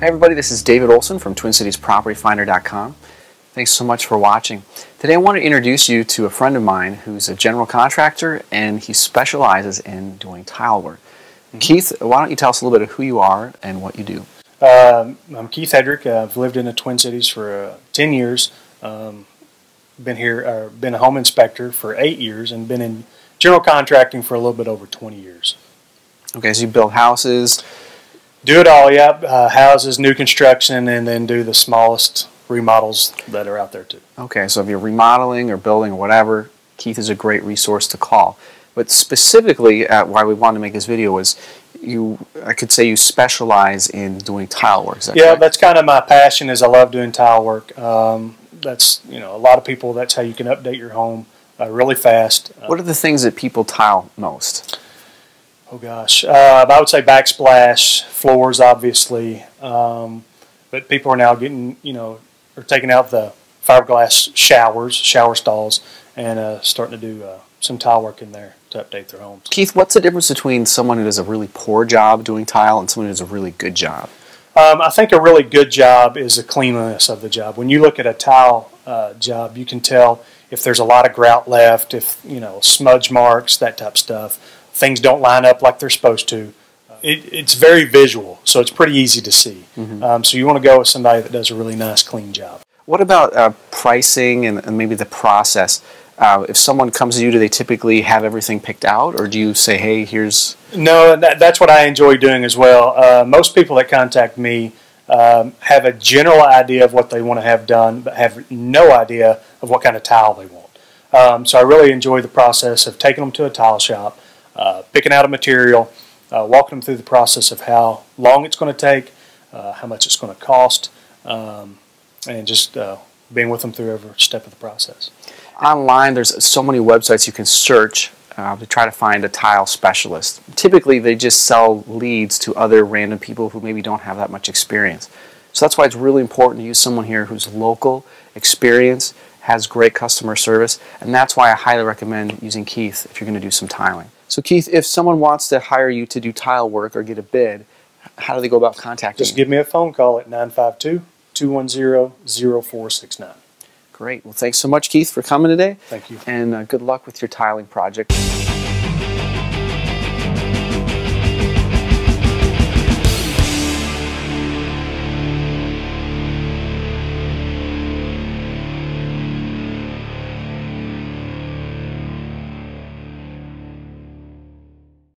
Hey everybody, this is David Olson from TwinCitiesPropertyFinder.com. Thanks so much for watching. Today I want to introduce you to a friend of mine who's a general contractor and he specializes in doing tile work. Mm -hmm. Keith, why don't you tell us a little bit of who you are and what you do? Um, I'm Keith Hedrick. I've lived in the Twin Cities for uh, 10 years. Um, been here, uh, been a home inspector for eight years, and been in general contracting for a little bit over 20 years. Okay, so you build houses, do it all, yeah. Uh, houses, new construction, and then do the smallest remodels that are out there too. Okay, so if you're remodeling or building or whatever, Keith is a great resource to call. But specifically, uh, why we wanted to make this video was you, I could say you specialize in doing tile work. That yeah, correct? that's kind of my passion. Is I love doing tile work. Um, that's you know a lot of people. That's how you can update your home uh, really fast. What are the things that people tile most? Oh gosh, uh, I would say backsplash, floors, obviously. Um, but people are now getting, you know, are taking out the fiberglass showers, shower stalls, and uh, starting to do uh, some tile work in there to update their homes. Keith, what's the difference between someone who does a really poor job doing tile and someone who does a really good job? Um, I think a really good job is the cleanliness of the job. When you look at a tile uh, job, you can tell if there's a lot of grout left, if you know smudge marks, that type of stuff things don't line up like they're supposed to. It, it's very visual, so it's pretty easy to see. Mm-hmm. Um, so you want to go with somebody that does a really nice, clean job. What about uh, pricing and, and, maybe the process? Uh, if someone comes to you, do they typically have everything picked out, or do you say, "Hey, here's"? No, that, that's what I enjoy doing as well. Uh, most people that contact me um, have a general idea of what they want to have done, but have no idea of what kind of tile they want. Um, so I really enjoy the process of taking them to a tile shop uh, picking out a material, uh, walking them through the process of how long it's going to take, uh, how much it's going to cost, um, and just uh, being with them through every step of the process. Online, there's so many websites you can search uh, to try to find a tile specialist. Typically, they just sell leads to other random people who maybe don't have that much experience. So that's why it's really important to use someone here who's local, experienced, has great customer service, and that's why I highly recommend using Keith if you're going to do some tiling. So Keith, if someone wants to hire you to do tile work or get a bid, how do they go about contacting you? Just you? give me a phone call at 952-210-0469. Great. Well, thanks so much, Keith, for coming today. Thank you. And uh, good luck with your tiling project.